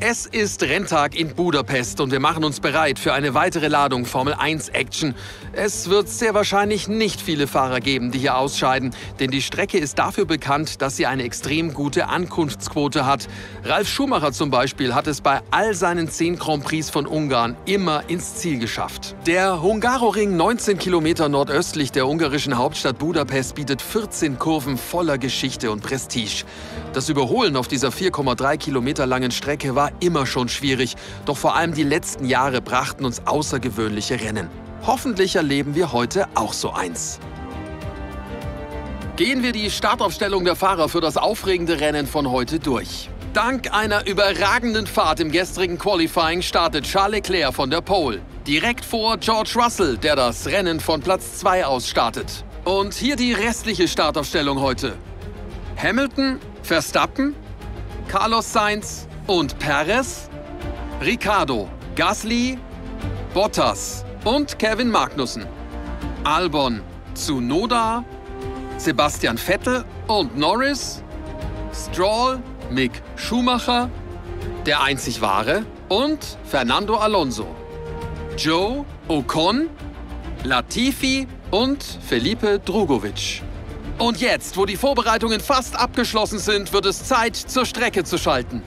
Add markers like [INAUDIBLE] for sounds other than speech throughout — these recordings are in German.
Es ist Renntag in Budapest und wir machen uns bereit für eine weitere Ladung Formel 1 Action. Es wird sehr wahrscheinlich nicht viele Fahrer geben, die hier ausscheiden, denn die Strecke ist dafür bekannt, dass sie eine extrem gute Ankunftsquote hat. Ralf Schumacher zum Beispiel hat es bei all seinen 10 Grand Prix von Ungarn immer ins Ziel geschafft. Der Hungaroring 19 Kilometer nordöstlich der ungarischen Hauptstadt Budapest bietet 14 Kurven voller Geschichte und Prestige. Das Überholen auf dieser 4,3 Kilometer langen Strecke war immer schon schwierig, doch vor allem die letzten Jahre brachten uns außergewöhnliche Rennen. Hoffentlich erleben wir heute auch so eins. Gehen wir die Startaufstellung der Fahrer für das aufregende Rennen von heute durch. Dank einer überragenden Fahrt im gestrigen Qualifying startet Charles Leclerc von der Pole. Direkt vor George Russell, der das Rennen von Platz 2 aus startet. Und hier die restliche Startaufstellung heute. Hamilton, Verstappen, Carlos Sainz, und Perez, Ricardo, Gasly, Bottas und Kevin Magnussen. Albon, Tsunoda, Sebastian Vettel und Norris, Stroll, Mick Schumacher, der einzig wahre und Fernando Alonso. Joe, Ocon, Latifi und Felipe Drugovic. Und jetzt, wo die Vorbereitungen fast abgeschlossen sind, wird es Zeit, zur Strecke zu schalten.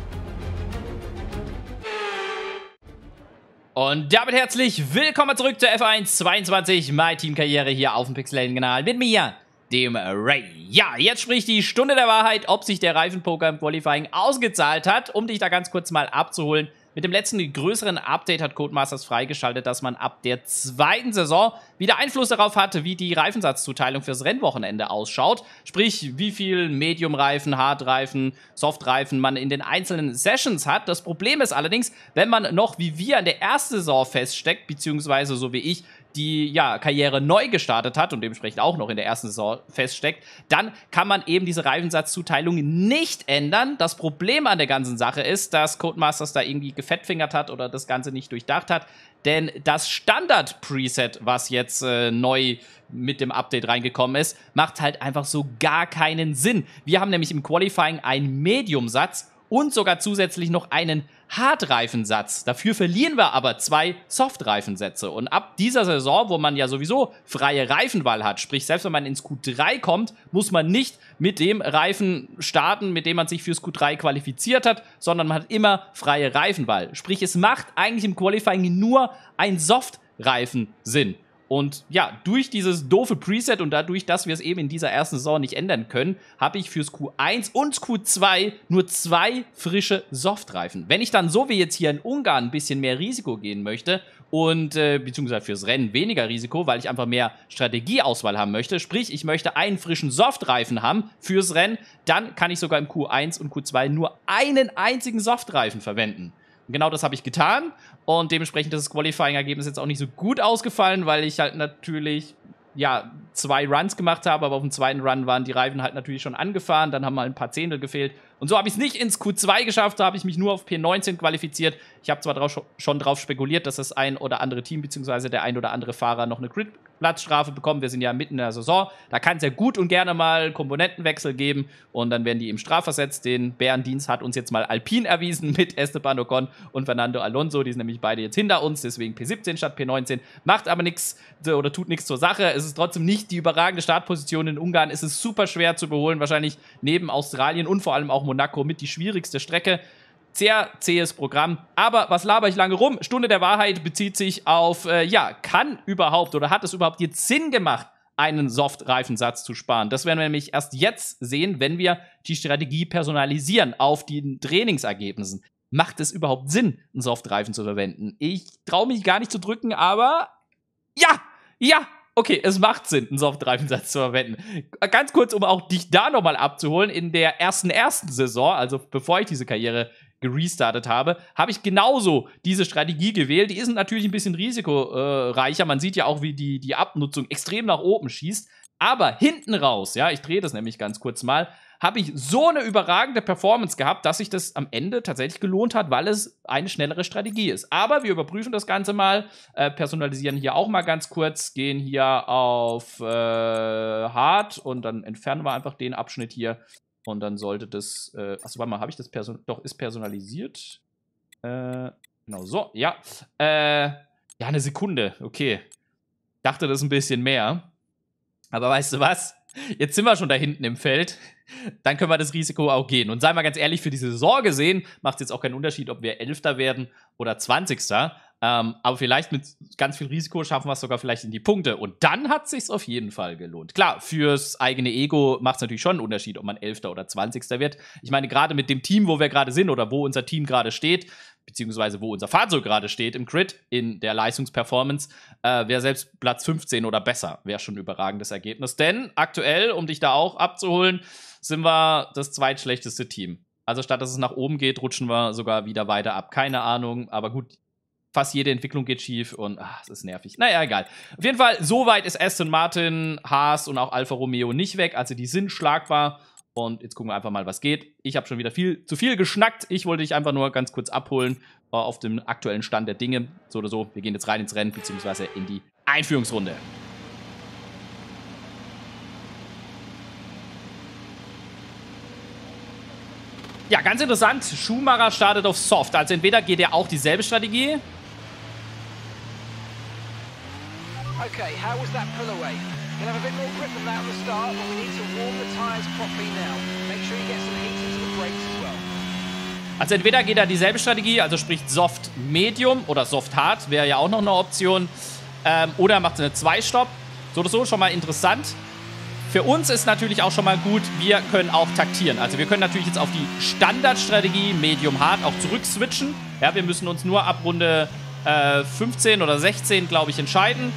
Und damit herzlich willkommen zurück zur F1 22, My Team Karriere hier auf dem Pixel-Kanal mit mir, dem Ray. Ja, jetzt spricht die Stunde der Wahrheit, ob sich der Reifenpoker im Qualifying ausgezahlt hat, um dich da ganz kurz mal abzuholen. Mit dem letzten größeren Update hat Codemasters freigeschaltet, dass man ab der zweiten Saison wieder Einfluss darauf hatte, wie die Reifensatzzuteilung fürs Rennwochenende ausschaut. Sprich, wie viel Medium-Reifen, Hard-Reifen, Soft-Reifen man in den einzelnen Sessions hat. Das Problem ist allerdings, wenn man noch wie wir in der ersten Saison feststeckt, beziehungsweise so wie ich die ja, Karriere neu gestartet hat und dementsprechend auch noch in der ersten Saison feststeckt, dann kann man eben diese Reifensatzzuteilung nicht ändern. Das Problem an der ganzen Sache ist, dass Codemasters da irgendwie gefettfingert hat oder das Ganze nicht durchdacht hat. Denn das Standard-Preset, was jetzt äh, neu mit dem Update reingekommen ist, macht halt einfach so gar keinen Sinn. Wir haben nämlich im Qualifying einen Medium-Satz und sogar zusätzlich noch einen Hartreifensatz. Dafür verlieren wir aber zwei Softreifensätze. Und ab dieser Saison, wo man ja sowieso freie Reifenwahl hat, sprich selbst wenn man ins Q3 kommt, muss man nicht mit dem Reifen starten, mit dem man sich fürs Q3 qualifiziert hat, sondern man hat immer freie Reifenwahl. Sprich, es macht eigentlich im Qualifying nur ein Softreifen Sinn. Und ja, durch dieses doofe Preset und dadurch, dass wir es eben in dieser ersten Saison nicht ändern können, habe ich fürs Q1 und Q2 nur zwei frische Softreifen. Wenn ich dann so wie jetzt hier in Ungarn ein bisschen mehr Risiko gehen möchte und äh, beziehungsweise fürs Rennen weniger Risiko, weil ich einfach mehr Strategieauswahl haben möchte, sprich, ich möchte einen frischen Softreifen haben fürs Rennen, dann kann ich sogar im Q1 und Q2 nur einen einzigen Softreifen verwenden. Genau das habe ich getan und dementsprechend ist das Qualifying-Ergebnis jetzt auch nicht so gut ausgefallen, weil ich halt natürlich ja, zwei Runs gemacht habe, aber auf dem zweiten Run waren die Reifen halt natürlich schon angefahren, dann haben mal ein paar Zehntel gefehlt. Und so habe ich es nicht ins Q2 geschafft, da habe ich mich nur auf P19 qualifiziert. Ich habe zwar drauf, schon darauf spekuliert, dass das ein oder andere Team bzw. der ein oder andere Fahrer noch eine Grid-Platzstrafe bekommt. Wir sind ja mitten in der Saison. Da kann es ja gut und gerne mal Komponentenwechsel geben und dann werden die im Strafversetzt. Den Bärendienst hat uns jetzt mal Alpin erwiesen [LAUGHS] mit Esteban Ocon und Fernando Alonso. Die sind nämlich beide jetzt hinter uns, deswegen P17 statt P19. Macht aber nichts oder tut nichts zur Sache. Es ist trotzdem nicht die überragende Startposition in Ungarn. Es ist super schwer zu beholen, wahrscheinlich neben Australien und vor allem auch Monaco mit die schwierigste Strecke. Sehr zähes Programm. Aber was laber ich lange rum? Stunde der Wahrheit bezieht sich auf, äh, ja, kann überhaupt oder hat es überhaupt jetzt Sinn gemacht, einen Soft-Reifensatz zu sparen? Das werden wir nämlich erst jetzt sehen, wenn wir die Strategie personalisieren auf den Trainingsergebnissen. Macht es überhaupt Sinn, einen Soft-Reifen zu verwenden? Ich traue mich gar nicht zu drücken, aber ja, ja, okay, es macht Sinn, einen Soft-Reifensatz zu verwenden. Ganz kurz, um auch dich da nochmal abzuholen, in der ersten ersten Saison, also bevor ich diese Karriere gerestartet habe, habe ich genauso diese Strategie gewählt. Die ist natürlich ein bisschen risikoreicher. Man sieht ja auch, wie die, die Abnutzung extrem nach oben schießt. Aber hinten raus, ja, ich drehe das nämlich ganz kurz mal, habe ich so eine überragende Performance gehabt, dass sich das am Ende tatsächlich gelohnt hat, weil es eine schnellere Strategie ist. Aber wir überprüfen das Ganze mal, äh, personalisieren hier auch mal ganz kurz, gehen hier auf äh, Hard und dann entfernen wir einfach den Abschnitt hier. Und dann sollte das, äh, achso, warte mal, habe ich das person doch ist personalisiert? Äh, genau so, ja. Äh, ja, eine Sekunde, okay. Dachte, das ein bisschen mehr. Aber weißt du was? Jetzt sind wir schon da hinten im Feld. Dann können wir das Risiko auch gehen. Und sei mal ganz ehrlich, für die Saison gesehen macht es jetzt auch keinen Unterschied, ob wir Elfter werden oder Zwanzigster. Ähm, aber vielleicht mit ganz viel Risiko schaffen wir es sogar vielleicht in die Punkte. Und dann hat es sich auf jeden Fall gelohnt. Klar, fürs eigene Ego macht es natürlich schon einen Unterschied, ob man Elfter oder Zwanzigster wird. Ich meine, gerade mit dem Team, wo wir gerade sind oder wo unser Team gerade steht, beziehungsweise wo unser Fahrzeug gerade steht im Grid, in der Leistungsperformance, äh, wäre selbst Platz 15 oder besser, wäre schon ein überragendes Ergebnis. Denn aktuell, um dich da auch abzuholen, sind wir das zweitschlechteste Team. Also statt dass es nach oben geht, rutschen wir sogar wieder weiter ab. Keine Ahnung, aber gut, fast jede Entwicklung geht schief und ach, es ist nervig. Naja, egal. Auf jeden Fall, so weit ist Aston Martin, Haas und auch Alfa Romeo nicht weg. Also die sind schlagbar. Und jetzt gucken wir einfach mal, was geht. Ich habe schon wieder viel zu viel geschnackt. Ich wollte dich einfach nur ganz kurz abholen äh, auf dem aktuellen Stand der Dinge. So oder so. Wir gehen jetzt rein ins Rennen, beziehungsweise in die Einführungsrunde. Ja, ganz interessant. Schumacher startet auf Soft. Also entweder geht er auch dieselbe Strategie. Okay, how was that pull away? You'll have a bit more grip than that at the start, but we need to warm the tires properly now. Make sure you get some heat into the brakes as well. Also entweder geht er dieselbe Strategie, also sprich Soft Medium oder Soft Hard, wäre ja auch noch eine Option. Ähm, oder er macht eine Zwei-Stop. So oder so, schon mal interessant. Für uns ist natürlich auch schon mal gut, wir können auch taktieren. Also wir können natürlich jetzt auf die Standardstrategie Medium Hard auch zurückswitchen. Ja, wir müssen uns nur ab Runde äh, 15 oder 16, glaube ich, entscheiden.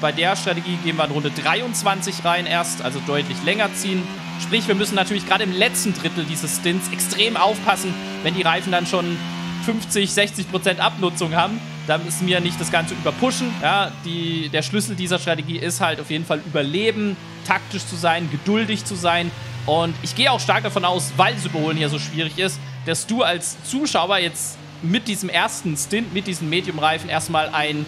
Bei der Strategie gehen wir in Runde 23 rein erst, also deutlich länger ziehen. Sprich, wir müssen natürlich gerade im letzten Drittel dieses Stints extrem aufpassen, wenn die Reifen dann schon 50, 60 Prozent Abnutzung haben. Da müssen wir nicht das Ganze überpushen. Ja, die, der Schlüssel dieser Strategie ist halt auf jeden Fall überleben, taktisch zu sein, geduldig zu sein. Und ich gehe auch stark davon aus, weil das Überholen hier so schwierig ist, dass du als Zuschauer jetzt mit diesem ersten Stint, mit diesem Medium-Reifen erstmal ein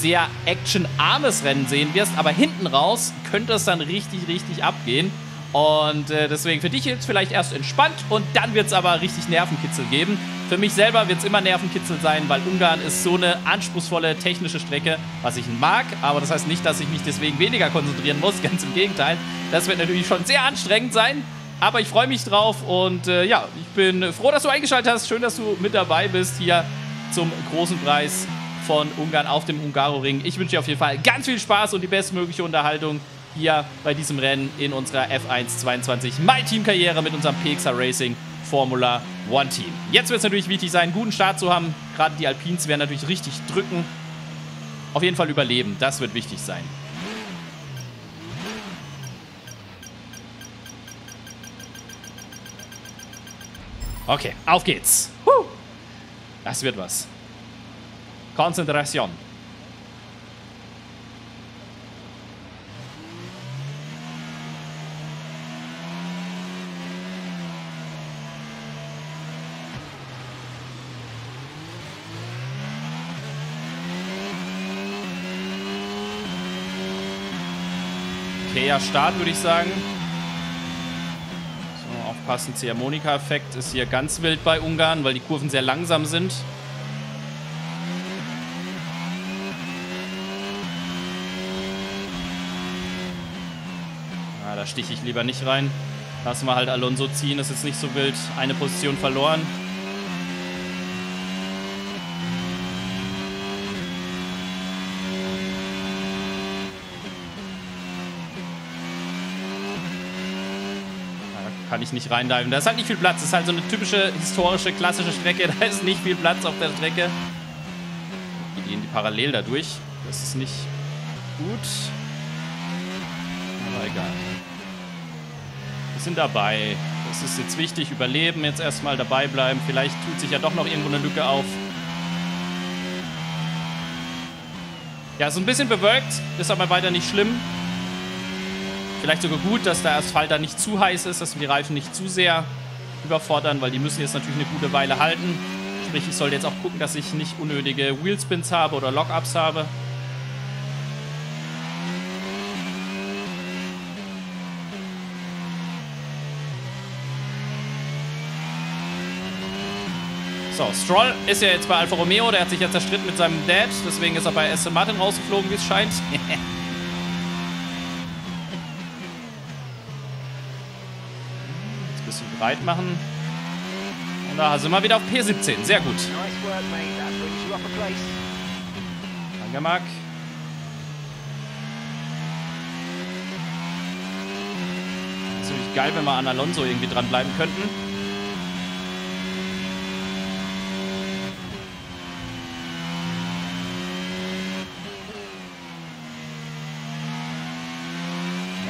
sehr actionarmes Rennen sehen wirst, aber hinten raus könnte es dann richtig, richtig abgehen. Und äh, deswegen für dich jetzt vielleicht erst entspannt und dann wird es aber richtig Nervenkitzel geben. Für mich selber wird es immer Nervenkitzel sein, weil Ungarn ist so eine anspruchsvolle technische Strecke, was ich mag. Aber das heißt nicht, dass ich mich deswegen weniger konzentrieren muss. [LAUGHS] Ganz im Gegenteil. Das wird natürlich schon sehr anstrengend sein. Aber ich freue mich drauf und äh, ja, ich bin froh, dass du eingeschaltet hast. Schön, dass du mit dabei bist hier zum großen Preis von Ungarn auf dem Hungaroring. Ich wünsche dir auf jeden Fall ganz viel Spaß und die bestmögliche Unterhaltung hier bei diesem Rennen in unserer F1 22 My Team Karriere mit unserem PXA Racing Formula One Team. Jetzt wird es natürlich wichtig sein, einen guten Start zu haben. Gerade die Alpins werden natürlich richtig drücken. Auf jeden Fall überleben, das wird wichtig sein. Okay, auf geht's. Das wird was. Konzentration. okayer Start, würde ich sagen. So, aufpassen, Ziehharmonika-Effekt ist hier ganz wild bei Ungarn, weil die Kurven sehr langsam sind. Da stiche ich lieber nicht rein. Lassen wir halt Alonso ziehen, ist jetzt nicht so wild. Eine Position verloren. kann ich nicht reindiven. Da ist halt nicht viel Platz. Das ist halt so eine typische, historische, klassische Strecke. [LAUGHS] Da ist nicht viel Platz auf der Strecke. Die gehen die parallel dadurch. Das ist nicht gut. Aber egal. Sind dabei. Das ist jetzt wichtig. Überleben, jetzt erstmal dabei bleiben. Vielleicht tut sich ja doch noch irgendwo eine Lücke auf. Ja, so ein bisschen bewölkt. Ist aber weiter nicht schlimm. Vielleicht sogar gut, dass der Asphalt da nicht zu heiß ist, dass wir die Reifen nicht zu sehr überfordern, weil die müssen jetzt natürlich eine gute Weile halten. Sprich, ich sollte jetzt auch gucken, dass ich nicht unnötige Wheelspins habe oder Lockups habe. So, Stroll ist ja jetzt bei Alfa Romeo. Der hat sich ja zerstritten mit seinem Dad. Deswegen ist er bei Aston Martin rausgeflogen, wie es scheint. jetzt ein bisschen breit machen. Und da sind wir wieder auf P17. Sehr gut. Danke, Marc. Natürlich geil, wenn wir an Alonso irgendwie dranbleiben könnten.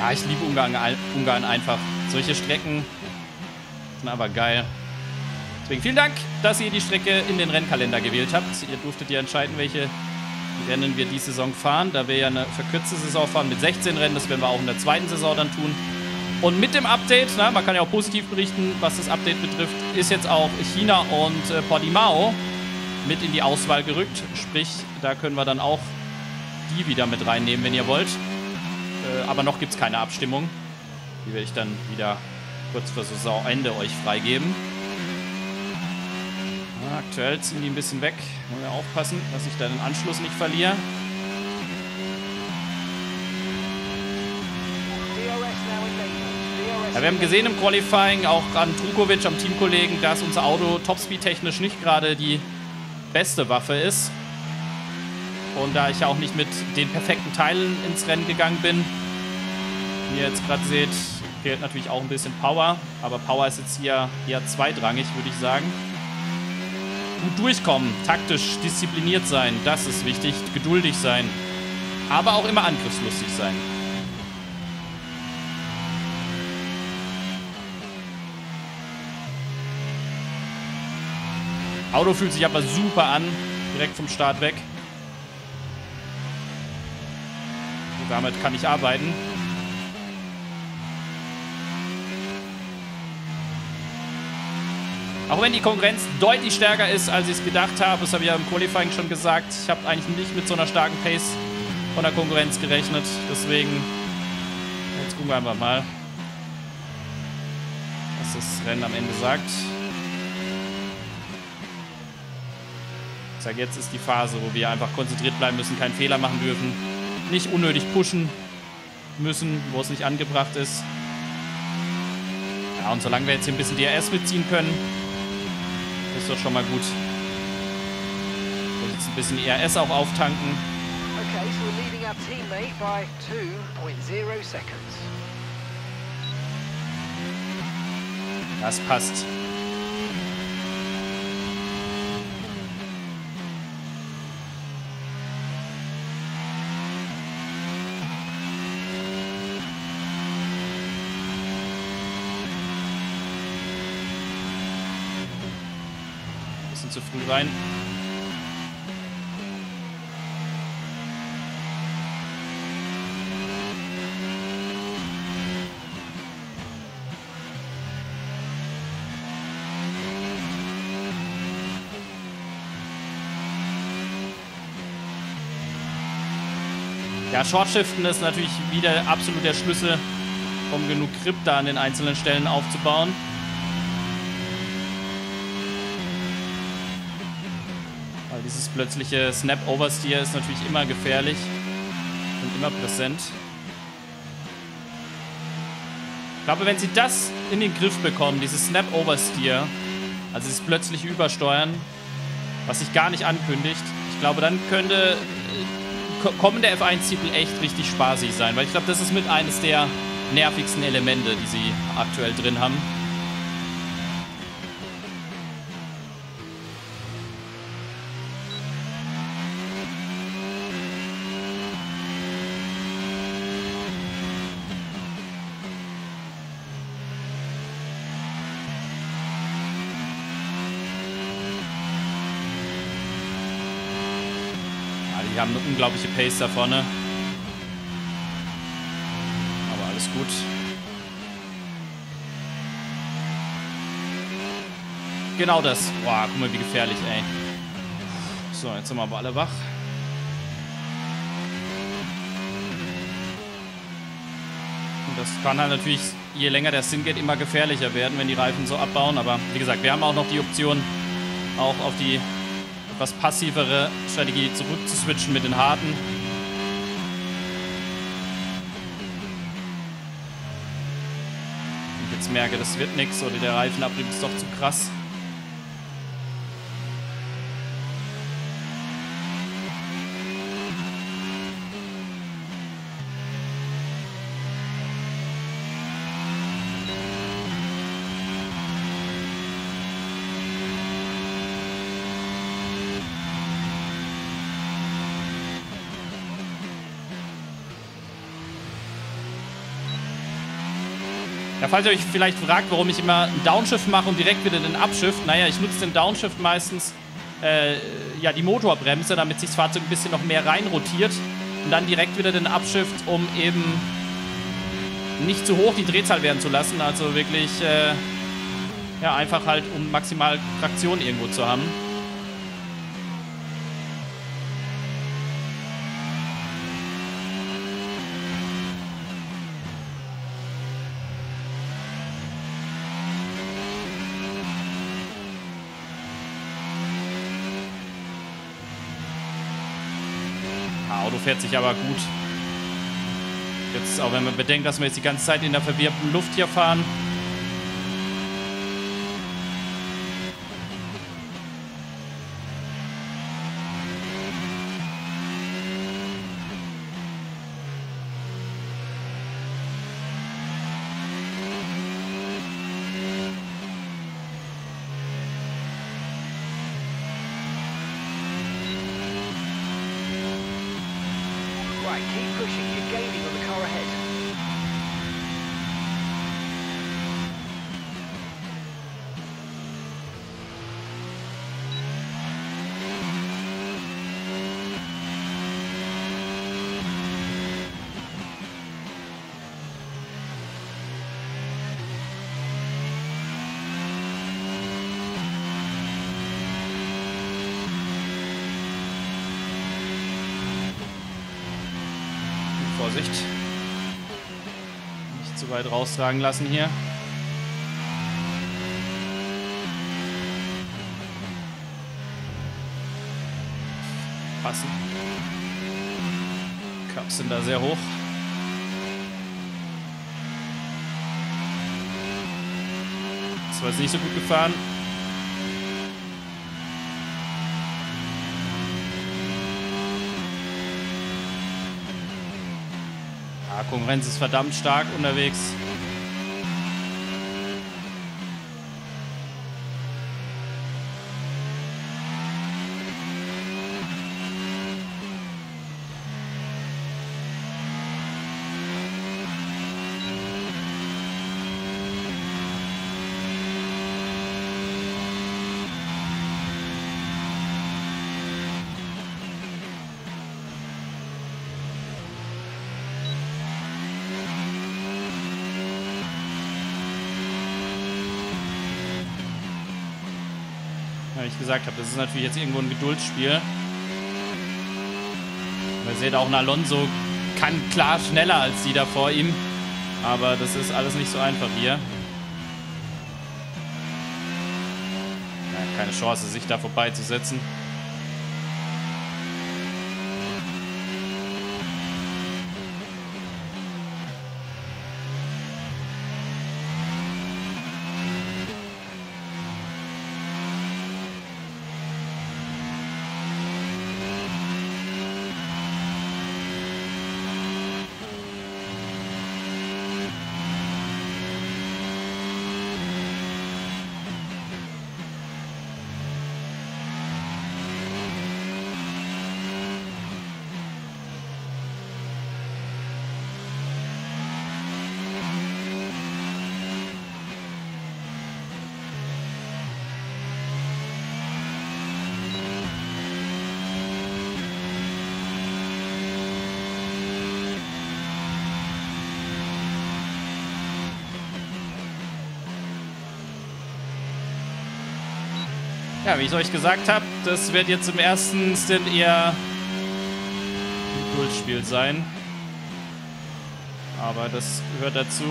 Ja, ich liebe Ungarn, Ungarn einfach. Solche Strecken sind aber geil. Deswegen vielen Dank, dass ihr die Strecke in den Rennkalender gewählt habt. Ihr durftet ja entscheiden, welche Rennen wir die Saison fahren. Da wir ja eine verkürzte Saison fahren mit 16 Rennen, das werden wir auch in der zweiten Saison dann tun. Und mit dem Update, na, man kann ja auch positiv berichten, was das Update betrifft, ist jetzt auch China und äh, Portimao mit in die Auswahl gerückt. Sprich, da können wir dann auch die wieder mit reinnehmen, wenn ihr wollt. Äh, aber noch gibt es keine Abstimmung. Die werde ich dann wieder kurz vor Saisonende euch freigeben. Aktuell ziehen die ein bisschen weg. Muss ja aufpassen, dass ich da den Anschluss nicht verliere. Ja, wir haben gesehen im Qualifying, auch an Trukovic, am Teamkollegen, dass unser Auto Topspeed-technisch nicht gerade die beste Waffe ist. Und da ich ja auch nicht mit den perfekten Teilen ins Rennen gegangen bin, wie ihr jetzt gerade seht, fehlt natürlich auch ein bisschen Power. Aber Power ist jetzt hier eher zweitrangig, würde ich sagen. Gut durchkommen, taktisch diszipliniert sein, das ist wichtig. Geduldig sein, aber auch immer angriffslustig sein. Auto fühlt sich aber super an, direkt vom Start weg. Und damit kann ich arbeiten. Auch wenn die Konkurrenz deutlich stärker ist, als ich es gedacht habe, das habe ich ja im Qualifying schon gesagt. Ich habe eigentlich nicht mit so einer starken Pace von der Konkurrenz gerechnet. Deswegen, jetzt gucken wir einfach mal, was das Rennen am Ende sagt. Ich sage, jetzt ist die Phase, wo wir einfach konzentriert bleiben müssen, keinen Fehler machen dürfen, nicht unnötig pushen müssen, wo es nicht angebracht ist. Ja, und solange wir jetzt hier ein bisschen DRS mitziehen können, ist doch schon mal gut. Und jetzt ein bisschen IRS auch auftanken. Okay, so we're leading our teammate by 2.0 seconds. Das passt. Zu früh rein. Ja, Shortshiften ist natürlich wieder absolut der Schlüssel, um genug Grip da an den einzelnen Stellen aufzubauen. Dieses plötzliche Snap-Oversteer ist natürlich immer gefährlich und immer präsent. Ich glaube, wenn sie das in den Griff bekommen, dieses Snap-Oversteer, also dieses plötzliche Übersteuern, was sich gar nicht ankündigt, ich glaube, dann könnte äh, kommende F1-Titel echt richtig spaßig sein, weil ich glaube, das ist mit eines der nervigsten Elemente, die sie aktuell drin haben. Die haben eine unglaubliche Pace da vorne. Aber alles gut. Genau das. Boah, guck mal, wie gefährlich, ey. So, jetzt sind wir aber alle wach. Und das kann halt natürlich, je länger der Sinn geht, immer gefährlicher werden, wenn die Reifen so abbauen. Aber wie gesagt, wir haben auch noch die Option, auch auf die etwas passivere Strategie zurückzuswitchen mit den harten. Ich jetzt merke, das wird nichts oder der Reifenabrieb ist doch zu krass. Ja, falls ihr euch vielleicht fragt, warum ich immer einen Downshift mache und direkt wieder den Upshift, naja, ich nutze den Downshift meistens, äh, ja, die Motorbremse, damit sich das Fahrzeug ein bisschen noch mehr rein rotiert und dann direkt wieder den Upshift, um eben nicht zu hoch die Drehzahl werden zu lassen, also wirklich, äh, ja, einfach halt, um maximal Traktion irgendwo zu haben. Auto fährt sich aber gut. Jetzt, auch wenn man bedenkt, dass wir jetzt die ganze Zeit in der verwirbten Luft hier fahren. Right, keep pushing. You're gaining on the car ahead. Vorsicht. Weit raustragen lassen hier. Passen. Cups sind da sehr hoch. Das war jetzt nicht so gut gefahren. Ja, Konkurrenz ist verdammt stark unterwegs. Ich gesagt habe, das ist natürlich jetzt irgendwo ein Geduldsspiel. Ihr seht auch, ein Alonso kann klar schneller als die da vor ihm. Aber das ist alles nicht so einfach hier. Ja, keine Chance, sich da vorbeizusetzen. Ja, wie ich euch gesagt habe, das wird jetzt im ersten Stint eher ein Geduldsspiel sein. Aber das gehört dazu.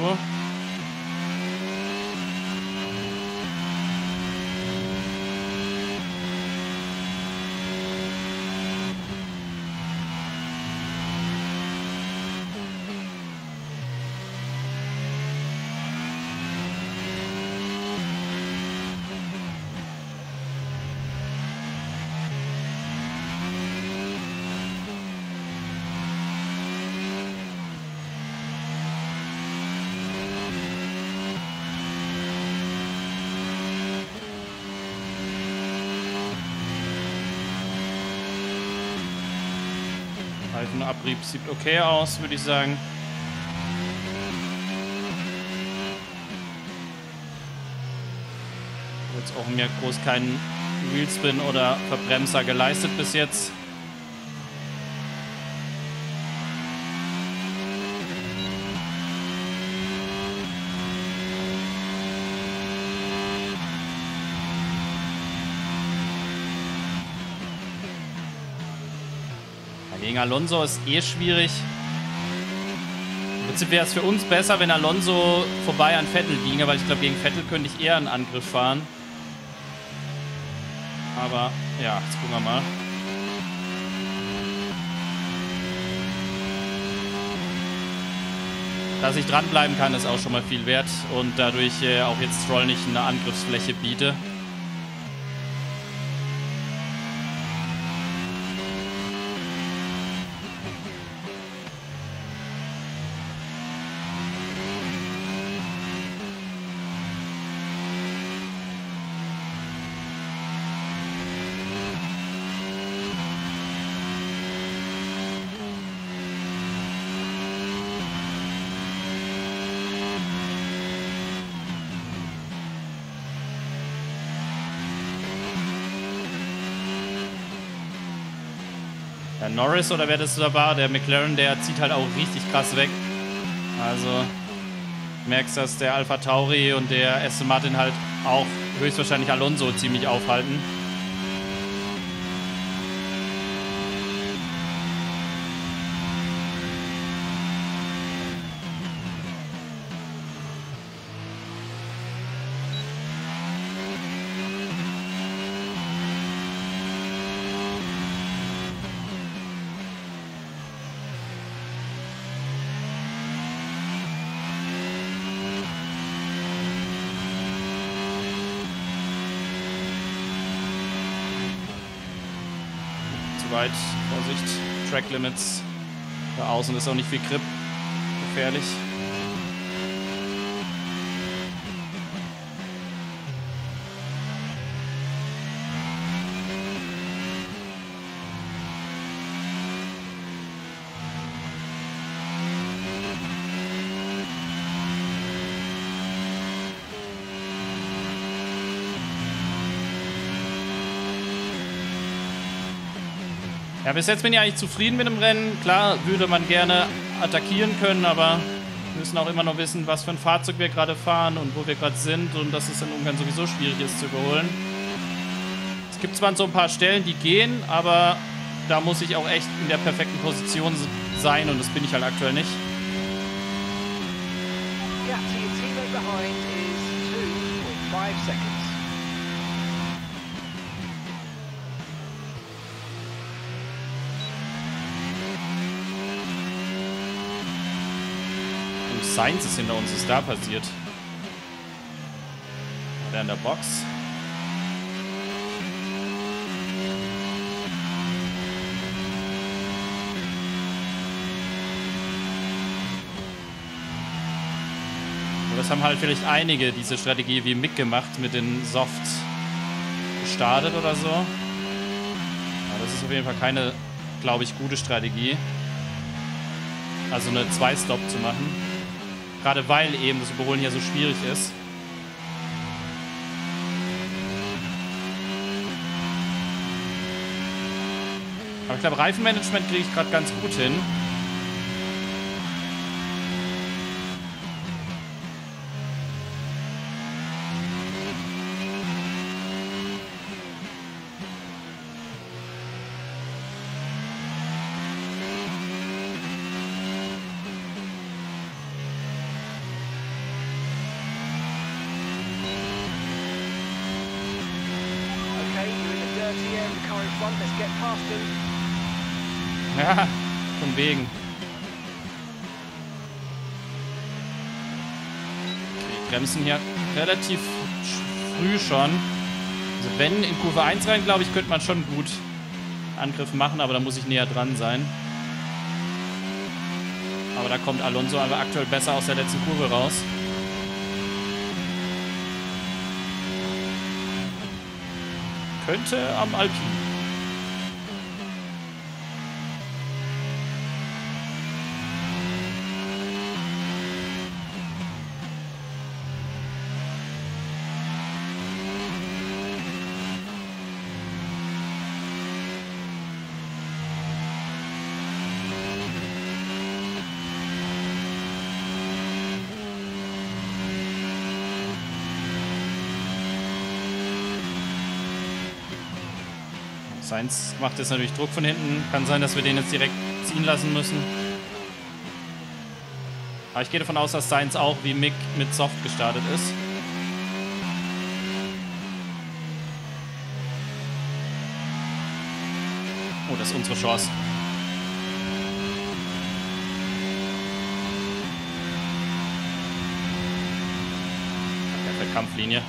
Reifenabrieb sieht okay aus, würde ich sagen. Jetzt auch mir groß keinen Wheelspin oder Verbremser geleistet bis jetzt. Gegen Alonso ist eh schwierig. Im Prinzip wäre es für uns besser, wenn Alonso vorbei an Vettel ginge, weil ich glaube, gegen Vettel könnte ich eher einen Angriff fahren. Aber ja, jetzt gucken wir mal. Dass ich dranbleiben kann, ist auch schon mal viel wert und dadurch äh, auch jetzt Stroll nicht eine Angriffsfläche biete. Der Norris oder wer das da war, der McLaren, der zieht halt auch richtig krass weg. Also merkst, dass der Alpha Tauri und der Aston Martin halt auch höchstwahrscheinlich Alonso ziemlich aufhalten. Track Limits. Da außen ist auch nicht viel Grip. Gefährlich. Ja, bis jetzt bin ich eigentlich zufrieden mit dem Rennen. Klar würde man gerne attackieren können, aber wir müssen auch immer noch wissen, was für ein Fahrzeug wir gerade fahren und wo wir gerade sind und dass es in Ungarn sowieso schwierig ist zu überholen. Es gibt zwar so ein paar Stellen, die gehen, aber da muss ich auch echt in der perfekten Position sein und das bin ich halt aktuell nicht. To your teammate behind is 2.5 seconds. Sainz ist hinter uns, ist da passiert? War der in der Box? Das haben halt vielleicht einige diese Strategie wie Mick gemacht mit den Soft gestartet oder so. Aber das ist auf jeden Fall keine, glaube ich, gute Strategie. Also eine Zwei-Stop zu machen. Gerade weil eben das Überholen hier so schwierig ist. Aber ich glaube, Reifenmanagement kriege ich gerade ganz gut hin. Okay, you're in the dirty area of the car in front. Let's get past him. Ja, von wegen. Okay, die bremsen hier relativ früh schon. Also wenn in Kurve 1 rein, glaube ich, könnte man schon gut Angriff machen, aber da muss ich näher dran sein. Aber da kommt Alonso aber aktuell besser aus der letzten Kurve raus. Könnte am Alpin. Sainz macht jetzt natürlich Druck von hinten. Kann sein, dass wir den jetzt direkt ziehen lassen müssen. Aber ich gehe davon aus, dass Sainz auch wie Mick mit Soft gestartet ist. Oh, das ist unsere Chance. Der Kampflinie.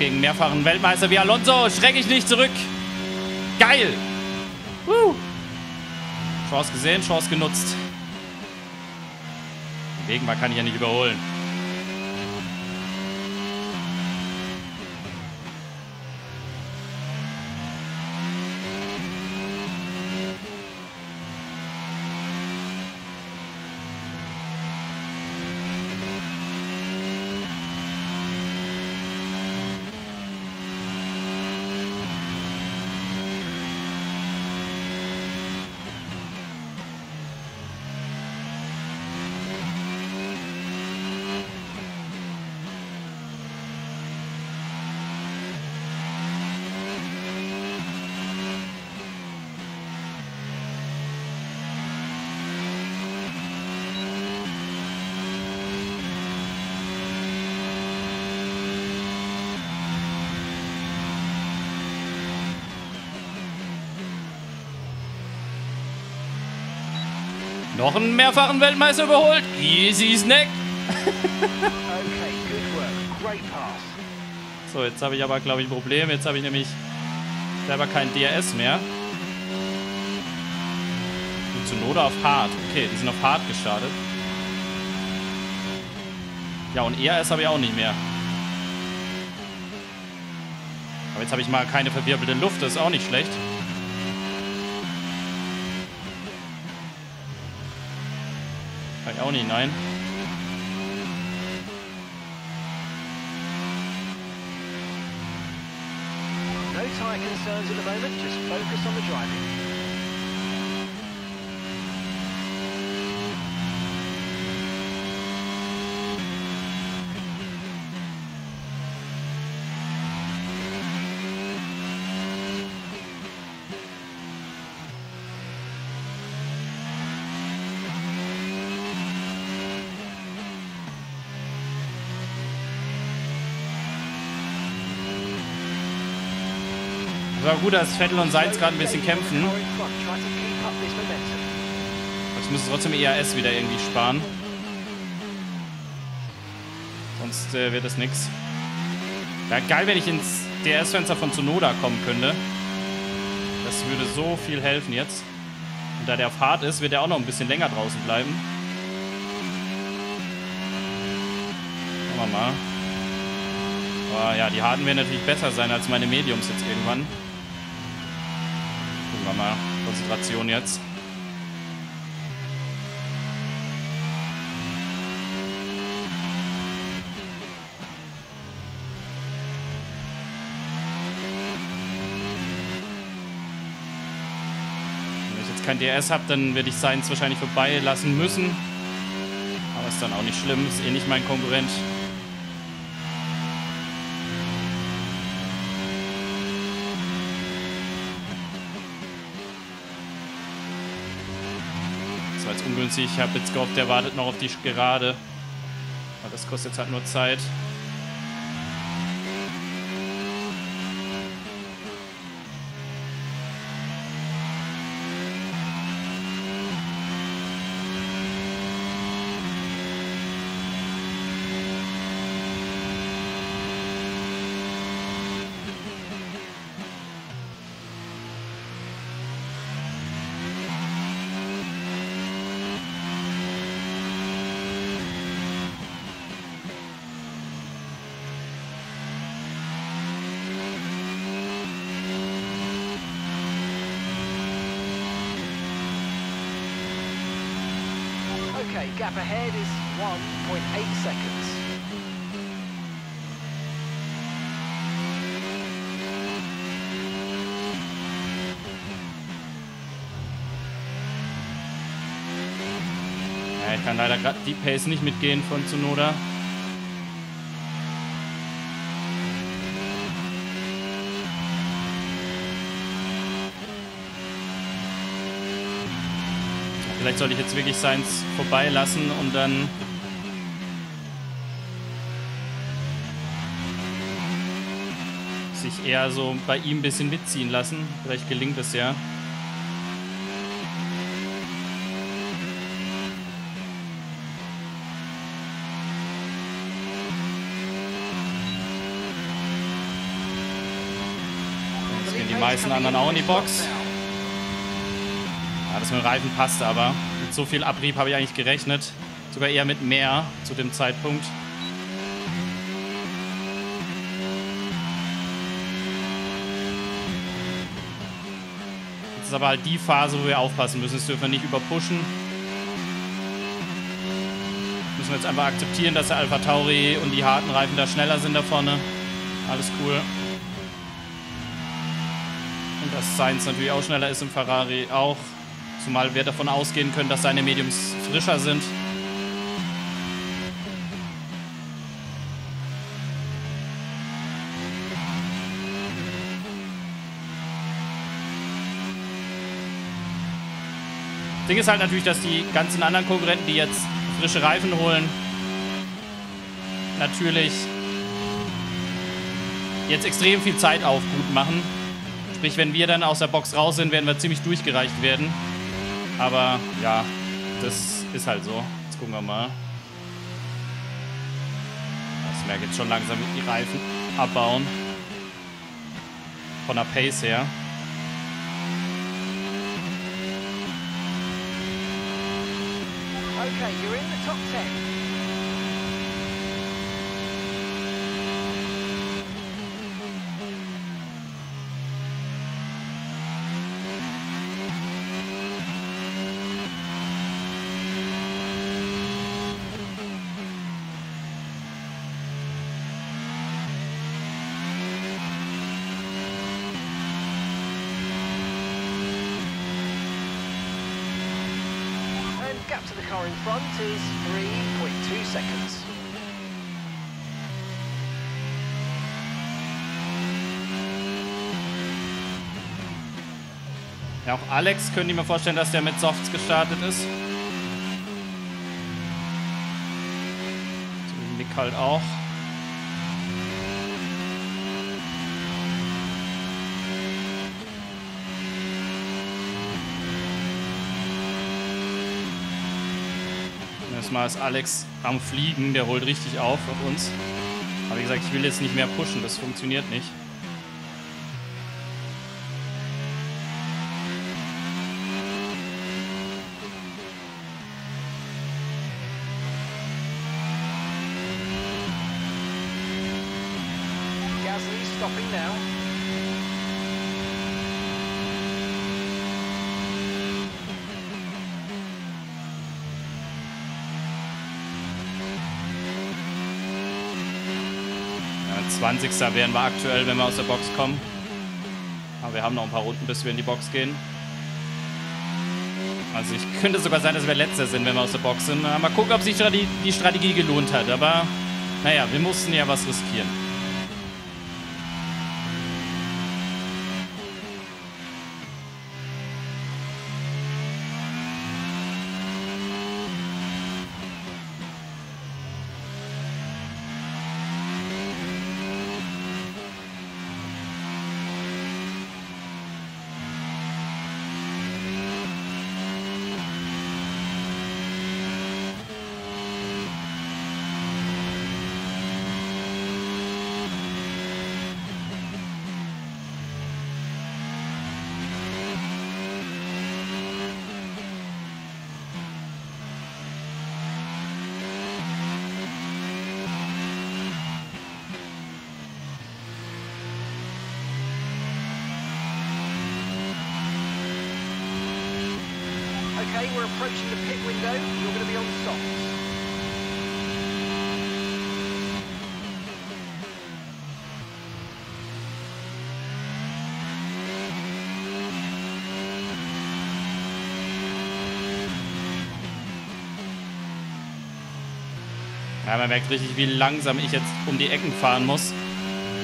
Gegen mehrfachen Weltmeister wie Alonso schrecke ich nicht zurück. Geil. Woo. Chance gesehen, Chance genutzt. Wegen kann ich ja nicht überholen. Noch einen mehrfachen Weltmeister überholt. Easy Snack. So, jetzt habe ich aber, glaube ich, ein Problem. Jetzt habe ich nämlich selber kein DRS mehr. Und zu Noda auf Hard. Okay, die sind auf Hard gestartet. Ja, und ERS habe ich auch nicht mehr. Aber jetzt habe ich mal keine verwirbelte Luft. Das ist auch nicht schlecht. Auch nicht, nein. No tyre concerns at the moment, just focus on the driving. War gut, dass Vettel und Sainz gerade ein bisschen kämpfen. Jetzt müssen trotzdem ERS wieder irgendwie sparen. Sonst äh, wird es nix. Wäre geil, wenn ich ins DRS-Fenster von Tsunoda kommen könnte. Das würde so viel helfen jetzt. Und da der auf hart ist, wird er auch noch ein bisschen länger draußen bleiben. Schauen wir mal. Aber ja, die harten werden natürlich besser sein als meine Mediums jetzt irgendwann. Gucken wir mal. Konzentration jetzt. Wenn ich jetzt kein DRS habe, dann werde ich Sainz wahrscheinlich vorbeilassen müssen. Aber ist dann auch nicht schlimm, ist eh nicht mein Konkurrent. Ungünstig. Ich habe jetzt gehofft, der wartet noch auf die Gerade. Aber das kostet jetzt halt nur Zeit. Okay, gap ahead is 1.8 seconds. Ja, ich kann leider gerade die Pace nicht mitgehen von Tsunoda. Vielleicht sollte ich jetzt wirklich Seins vorbeilassen und dann sich eher so bei ihm ein bisschen mitziehen lassen. Vielleicht gelingt es ja. Meisten anderen auch in die Box. Ja, das mit dem Reifen passt aber. Mit so viel Abrieb habe ich eigentlich gerechnet. Sogar eher mit mehr zu dem Zeitpunkt. Jetzt ist aber halt die Phase, wo wir aufpassen müssen. Das dürfen wir nicht überpushen. Müssen wir jetzt einfach akzeptieren, dass der Alpha Tauri und die harten Reifen da schneller sind da vorne. Alles cool. Dass Sainz natürlich auch schneller ist im Ferrari auch. Zumal wir davon ausgehen können, dass seine Mediums frischer sind. Ding ist halt natürlich, dass die ganzen anderen Konkurrenten, die jetzt frische Reifen holen, natürlich jetzt extrem viel Zeit aufgut machen. Sprich, wenn wir dann aus der Box raus sind, werden wir ziemlich durchgereicht werden. Aber ja, das ist halt so. Jetzt gucken wir mal. Das merke jetzt schon langsam, wie die Reifen abbauen. Von der Pace her. Okay, you're in the top 10. And gap to the car in front is 3.2 seconds. Ja, auch Alex könnte ich mir vorstellen, dass der mit Softs gestartet ist. Nick halt auch. Erstmal ist Alex am Fliegen, der holt richtig auf auf uns. Aber wie gesagt, ich will jetzt nicht mehr pushen, das funktioniert nicht. Gasly stopping now. Ja, 20. wären wir aktuell, wenn wir aus der Box kommen. Aber wir haben noch ein paar Runden, bis wir in die Box gehen. Also ich könnte sogar sein, dass wir letzter sind, wenn wir aus der Box sind. Na, Mal gucken, ob sich die Strategie gelohnt hat. Aber naja, wir mussten ja was riskieren. Okay, we're approaching the pit window. You're going to be on softs. Ja, man merkt richtig, wie langsam ich jetzt um die Ecken fahren muss.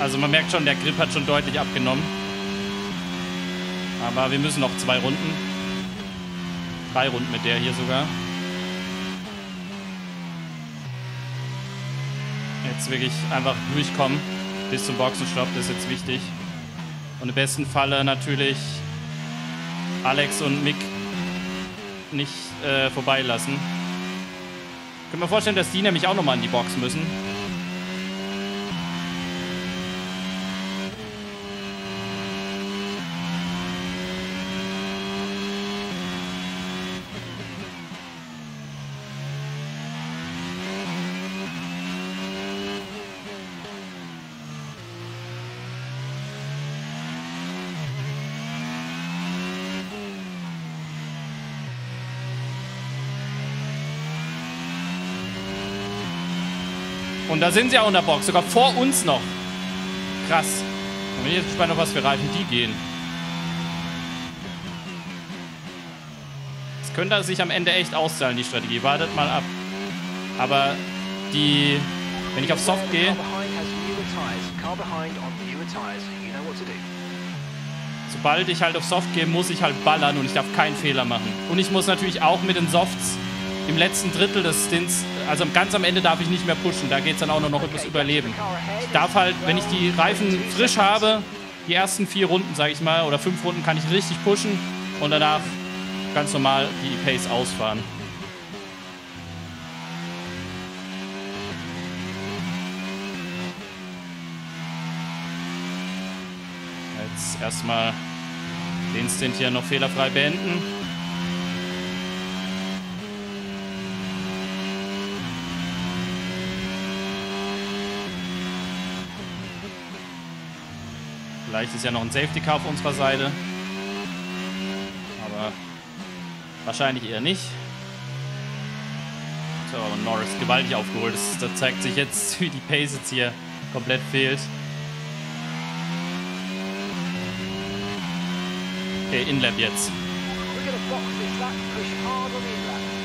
Also man merkt schon, der Grip hat schon deutlich abgenommen. Aber wir müssen noch zwei Runden. Drei Runden mit der hier sogar. Jetzt wirklich einfach durchkommen bis zum Boxenstopp, das ist jetzt wichtig. Und im besten Falle natürlich Alex und Mick nicht äh, vorbeilassen. Ich kann mir vorstellen, dass die nämlich auch nochmal in die Box müssen. Und da sind sie auch in der Box, sogar vor uns noch. Krass. Da bin ich jetzt gespannt, auf was für Reifen die gehen. Das könnte sich am Ende echt auszahlen, die Strategie. Wartet mal ab. Aber die, wenn ich auf Soft gehe, sobald ich halt auf Soft gehe, muss ich halt ballern und ich darf keinen Fehler machen. Und ich muss natürlich auch mit den Softs im letzten Drittel des Stints, also ganz am Ende darf ich nicht mehr pushen. Da geht es dann auch nur noch ums Überleben. Ich darf halt, wenn ich die Reifen frisch habe, die ersten vier Runden, sage ich mal, oder fünf Runden kann ich richtig pushen und danach ganz normal die Pace ausfahren. Jetzt erstmal den Stint hier noch fehlerfrei beenden. Vielleicht ist ja noch ein Safety Car auf unserer Seite. Aber wahrscheinlich eher nicht. So, aber Norris gewaltig aufgeholt. Das, da zeigt sich jetzt, [LAUGHS] wie die Pace jetzt hier komplett fehlt. Okay, Inlap jetzt lap. Push hard on the in-lap.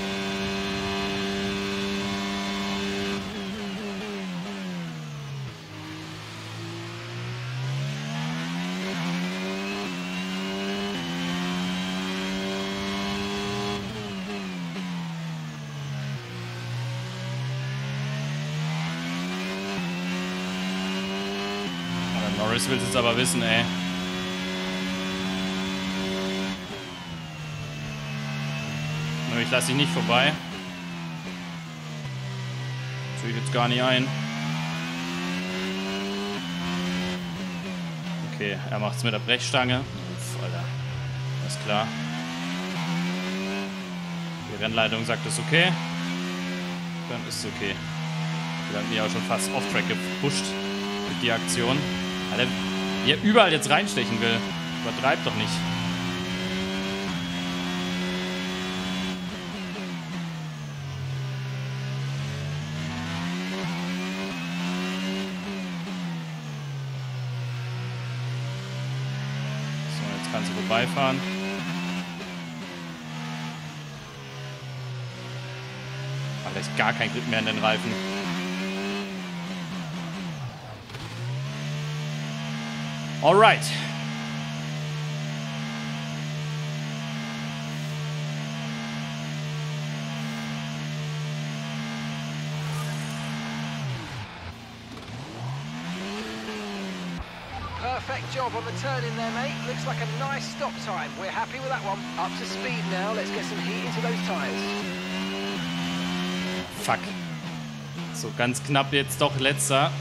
Aber Norris will es jetzt aber wissen, ey. Nur ich lasse ihn nicht vorbei. Sehe ich jetzt gar nicht ein. Okay, er macht es mit der Brechstange. Uff, Alter. Alles klar. Die Rennleitung sagt, es okay. Dann ist es okay. Wir haben mich auch schon fast off-track gepusht durch die Aktion. Alter, wie er überall jetzt reinstechen will. Übertreibt doch nicht. So, jetzt kann sie vorbeifahren. Alter, ist gar kein Grip mehr in den Reifen. Alright. Perfect job on the turn in there, mate. Looks like a nice stop time. We're happy with that one. Up to speed now. Let's get some heat into those tyres. Fuck. So ganz knapp jetzt doch letzter.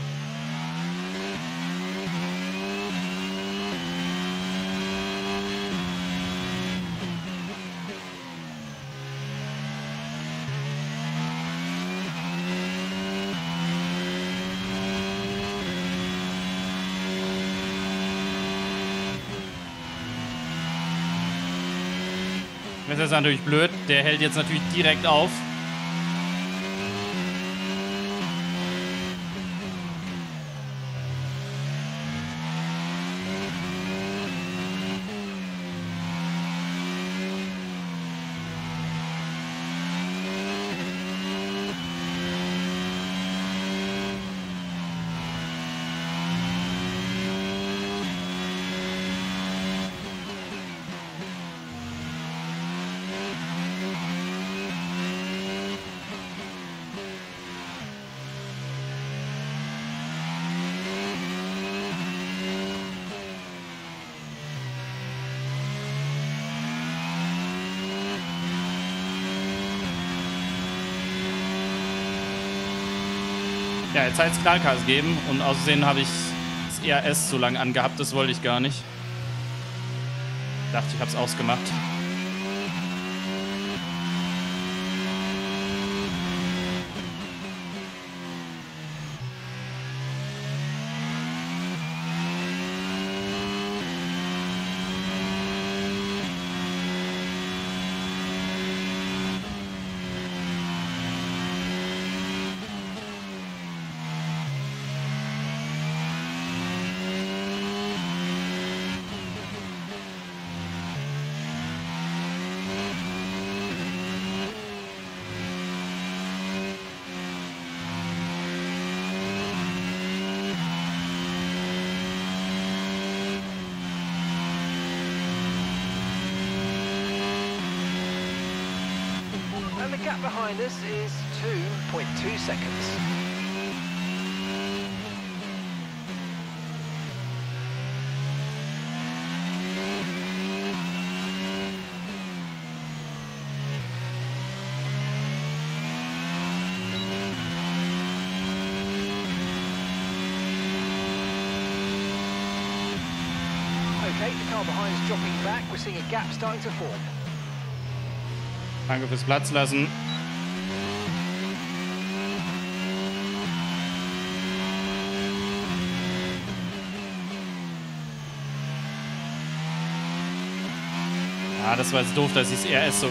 Das ist natürlich blöd. Der hält jetzt natürlich direkt auf. Ja, jetzt heißt es Knallgas geben und außerdem habe ich das ERS so lange angehabt, das wollte ich gar nicht. Dachte, ich habe es ausgemacht. And the gap behind us is 2.2 seconds. Okay, the car behind is dropping back. We're seeing a gap starting to form. Danke fürs Platz lassen. Ah, das war jetzt doof, dass ich das RS so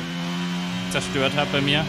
zerstört habe bei mir.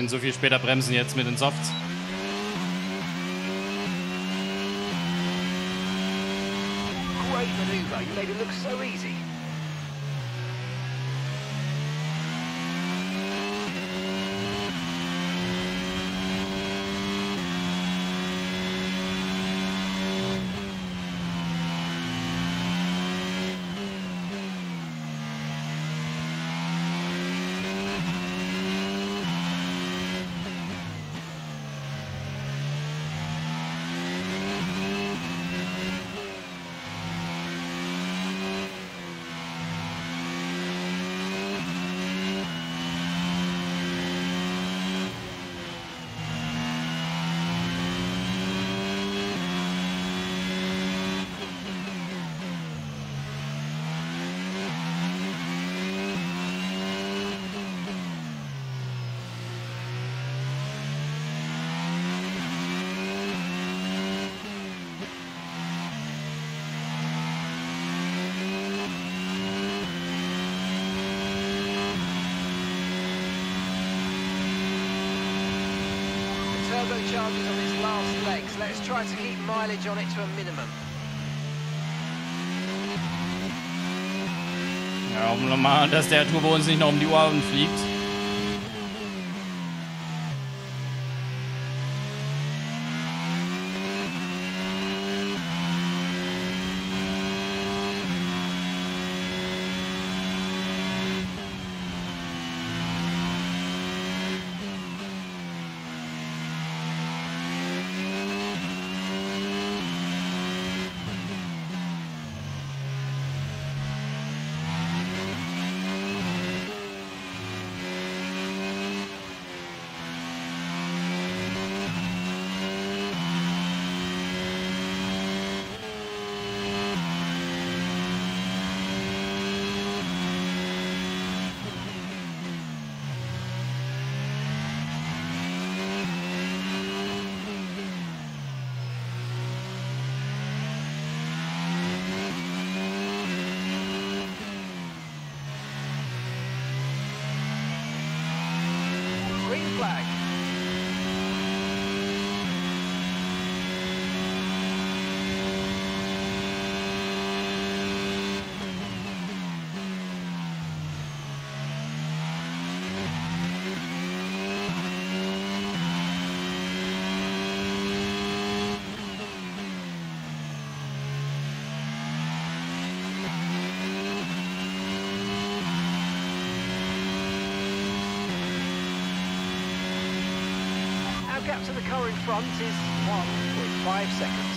Können so viel später bremsen jetzt mit den Softs. Great manoeuvre. You made it look so easy. Last legs. Let's try to keep mileage on it to a minimum. Ja, hoffen wir dass der Turbo uns nicht noch um die Ohren fliegt. Gap to the car in front is 1.5 seconds.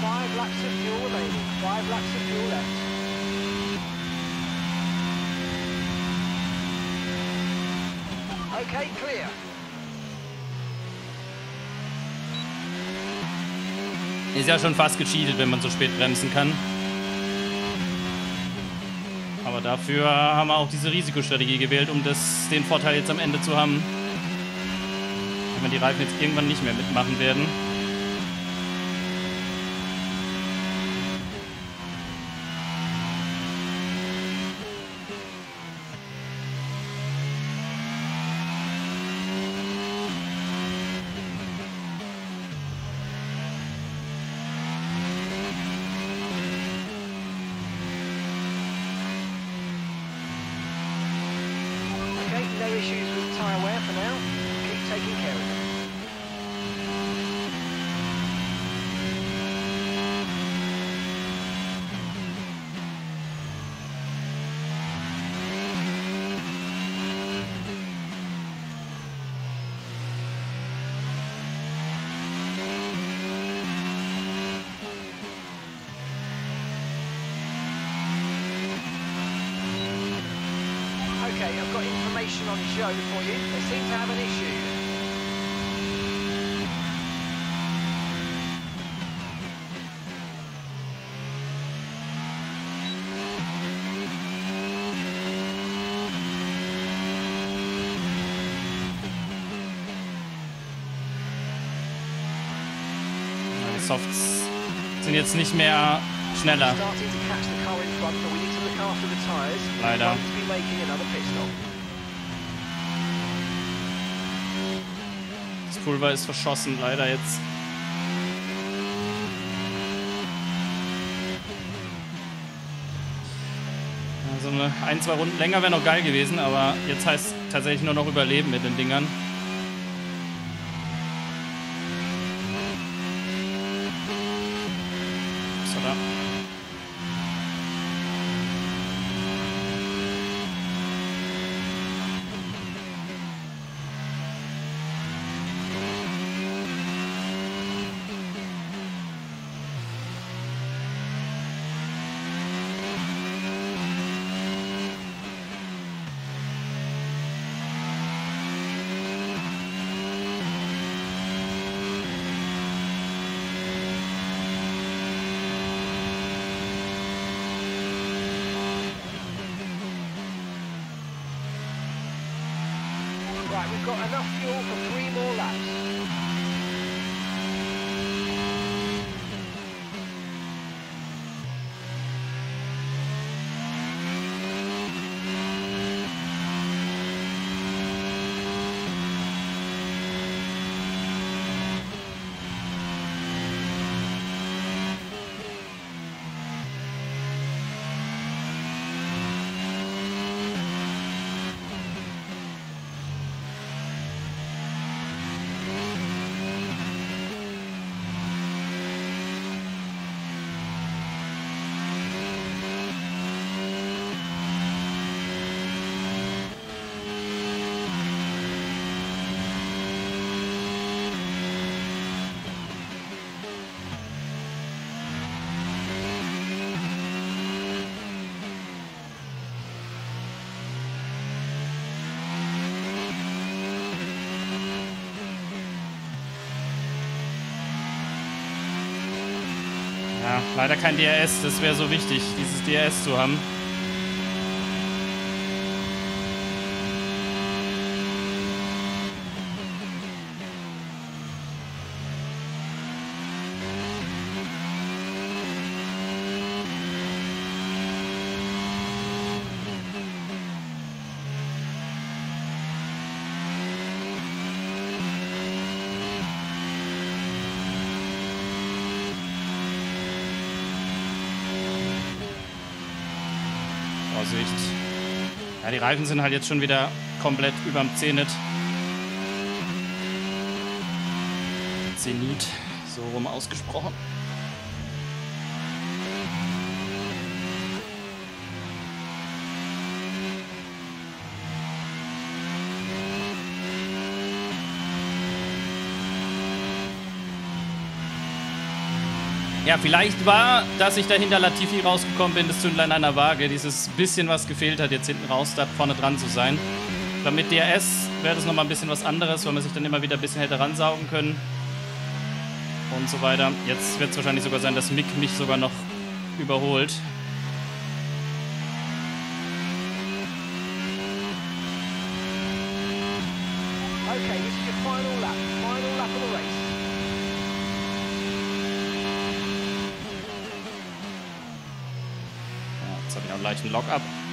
Five laps of fuel remaining. Five laps of fuel left. Okay, clear. Ist ja schon fast gecheatet, wenn man so spät bremsen kann. Aber dafür haben wir auch diese Risikostrategie gewählt, um das, den Vorteil jetzt am Ende zu haben. Wenn die Reifen jetzt irgendwann nicht mehr mitmachen werden. Okay, no issues with tyre wear for now. Keep taking care of it. Okay, I've got information on Joe for you. They seem to have an issue. Die Softs sind jetzt nicht mehr schneller. Leider. Das Pulver ist verschossen, leider jetzt. Also eine ein, zwei Runden länger wäre noch geil gewesen, aber jetzt heißt tatsächlich nur noch überleben mit den Dingern. Leider kein DRS. Das wäre so wichtig, dieses DRS zu haben. Vorsicht. Ja, die Reifen sind halt jetzt schon wieder komplett überm Zenit. Zenit, so rum ausgesprochen. Vielleicht war, dass ich da hinter Latifi rausgekommen bin, das Zündlein der Waage. Dieses bisschen, was gefehlt hat, jetzt hinten raus, da vorne dran zu sein. Glaube, mit DRS wäre das nochmal ein bisschen was anderes, weil man sich dann immer wieder ein bisschen hätte ransaugen können. Und so weiter. Jetzt wird es wahrscheinlich sogar sein, dass Mick mich sogar noch überholt. Okay, this is your final lap. Final lap of the race. Ja, jetzt habe ich noch einen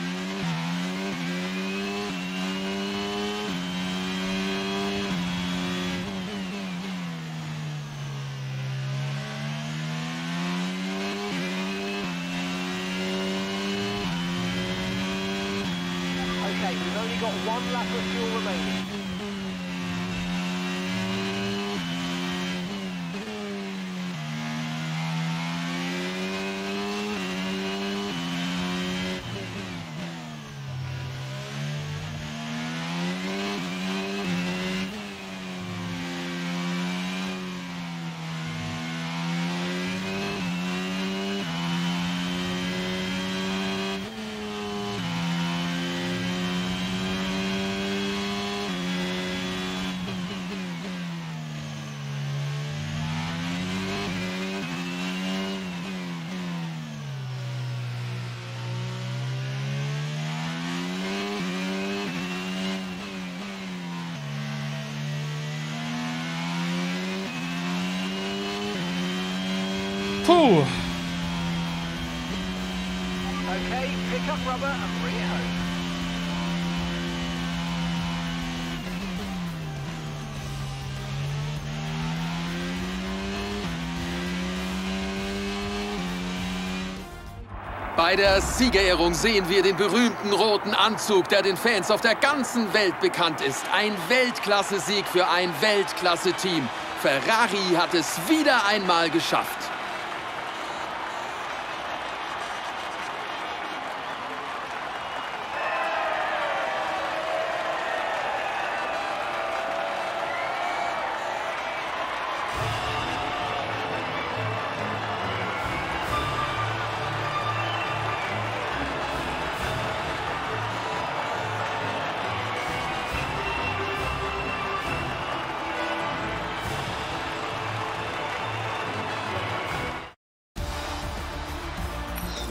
Okay, pick up rubber and bring it home. Bei der Siegerehrung sehen wir den berühmten roten Anzug, der den Fans auf der ganzen Welt bekannt ist. Ein Weltklasse-Sieg für ein Weltklasse-Team. Ferrari hat es wieder einmal geschafft.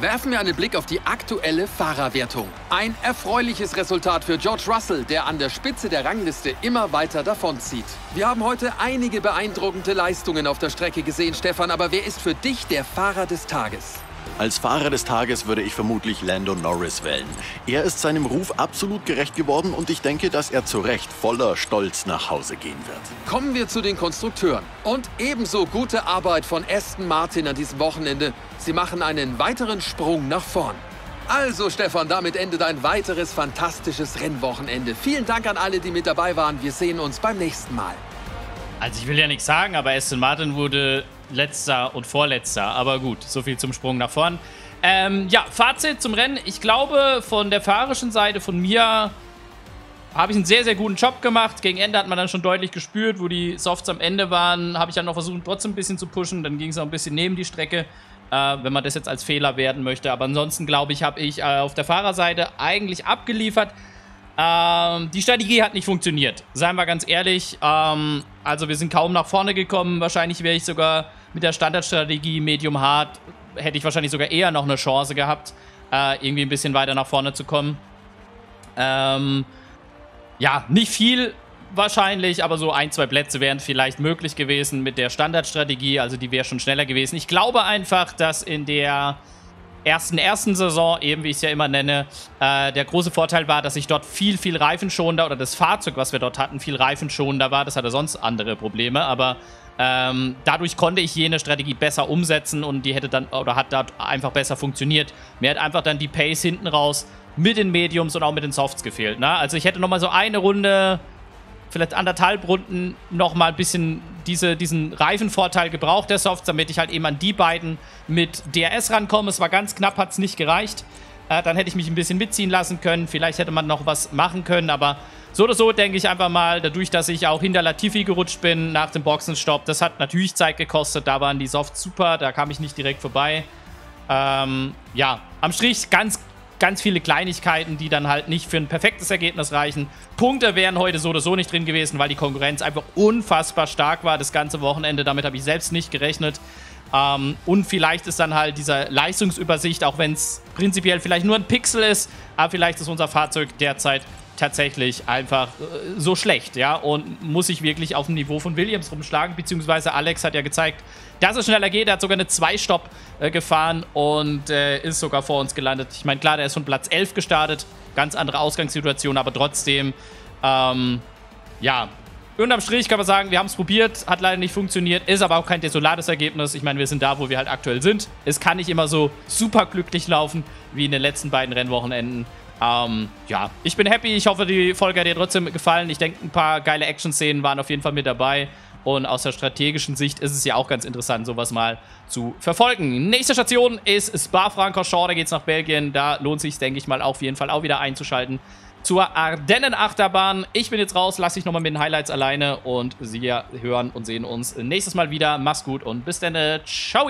Werfen wir einen Blick auf die aktuelle Fahrerwertung. Ein erfreuliches Resultat für George Russell, der an der Spitze der Rangliste immer weiter davonzieht. Wir haben heute einige beeindruckende Leistungen auf der Strecke gesehen, Stefan, aber wer ist für dich der Fahrer des Tages? Als Fahrer des Tages würde ich vermutlich Lando Norris wählen. Er ist seinem Ruf absolut gerecht geworden und ich denke, dass er zu Recht voller Stolz nach Hause gehen wird. Kommen wir zu den Konstrukteuren. Und ebenso gute Arbeit von Aston Martin an diesem Wochenende. Sie machen einen weiteren Sprung nach vorn. Also Stefan, damit endet ein weiteres fantastisches Rennwochenende. Vielen Dank an alle, die mit dabei waren. Wir sehen uns beim nächsten Mal. Also ich will ja nichts sagen, aber Aston Martin wurde letzter und vorletzter. Aber gut, so viel zum Sprung nach vorn. Ähm, ja, Fazit zum Rennen. Ich glaube, von der fahrerischen Seite von mir habe ich einen sehr, sehr guten Job gemacht. Gegen Ende hat man dann schon deutlich gespürt, wo die Softs am Ende waren, habe ich dann noch versucht, trotzdem ein bisschen zu pushen. Dann ging es auch ein bisschen neben die Strecke, äh, wenn man das jetzt als Fehler werden möchte. Aber ansonsten, glaube ich, habe ich äh, auf der Fahrerseite eigentlich abgeliefert. Ähm, die Strategie hat nicht funktioniert, seien wir ganz ehrlich. Ähm, also wir sind kaum nach vorne gekommen. Wahrscheinlich wäre ich sogar mit der Standardstrategie Medium Hard, hätte ich wahrscheinlich sogar eher noch eine Chance gehabt, äh, irgendwie ein bisschen weiter nach vorne zu kommen. Ähm, ja, nicht viel wahrscheinlich, aber so ein, zwei Plätze wären vielleicht möglich gewesen mit der Standardstrategie. Also die wäre schon schneller gewesen. Ich glaube einfach, dass in der ersten ersten Saison, eben wie ich es ja immer nenne, äh, der große Vorteil war, dass ich dort viel, viel reifenschonender oder das Fahrzeug, was wir dort hatten, viel reifenschonender war. Das hatte sonst andere Probleme, aber ähm, dadurch konnte ich jene Strategie besser umsetzen und die hätte dann oder hat dort einfach besser funktioniert. Mir hat einfach dann die Pace hinten raus mit den Mediums und auch mit den Softs gefehlt. Ne? Also ich hätte nochmal so eine Runde vielleicht anderthalb Runden nochmal ein bisschen diese, diesen Reifenvorteil gebraucht, der Softs, damit ich halt eben an die beiden mit DRS rankomme. Es war ganz knapp, hat es nicht gereicht. Äh, dann hätte ich mich ein bisschen mitziehen lassen können. Vielleicht hätte man noch was machen können, aber so oder so denke ich einfach mal, dadurch, dass ich auch hinter Latifi gerutscht bin nach dem Boxenstopp, das hat natürlich Zeit gekostet. Da waren die Softs super, da kam ich nicht direkt vorbei. Ähm, ja, am Strich ganz ganz viele Kleinigkeiten, die dann halt nicht für ein perfektes Ergebnis reichen. Punkte wären heute so oder so nicht drin gewesen, weil die Konkurrenz einfach unfassbar stark war das ganze Wochenende. Damit habe ich selbst nicht gerechnet. Ähm, und vielleicht ist dann halt diese Leistungsübersicht, auch wenn es prinzipiell vielleicht nur ein Pixel ist, aber vielleicht ist unser Fahrzeug derzeit tatsächlich einfach äh, so schlecht, ja, und muss sich wirklich auf dem Niveau von Williams rumschlagen, beziehungsweise Alex hat ja gezeigt, dass es schneller geht, er hat sogar eine Zwei-Stopp äh, gefahren und äh, ist sogar vor uns gelandet. Ich meine, klar, der ist von Platz 11 gestartet, ganz andere Ausgangssituation, aber trotzdem, ähm, ja, unterm Strich kann man sagen, wir haben es probiert, hat leider nicht funktioniert, ist aber auch kein desolates Ergebnis. Ich meine, wir sind da, wo wir halt aktuell sind. Es kann nicht immer so super glücklich laufen, wie in den letzten beiden Rennwochenenden. Ähm, ja, ich bin happy. Ich hoffe, die Folge hat dir trotzdem gefallen. Ich denke, ein paar geile Action-Szenen waren auf jeden Fall mit dabei. Und aus der strategischen Sicht ist es ja auch ganz interessant, sowas mal zu verfolgen. Nächste Station ist Spa-Francorchamps. Da geht es nach Belgien. Da lohnt sich, denke ich mal, auf jeden Fall auch wieder einzuschalten zur Ardennen-Achterbahn. Ich bin jetzt raus, lasse ich nochmal mit den Highlights alleine und Sie hören und sehen uns nächstes Mal wieder. Mach's gut und bis dann. Ciao!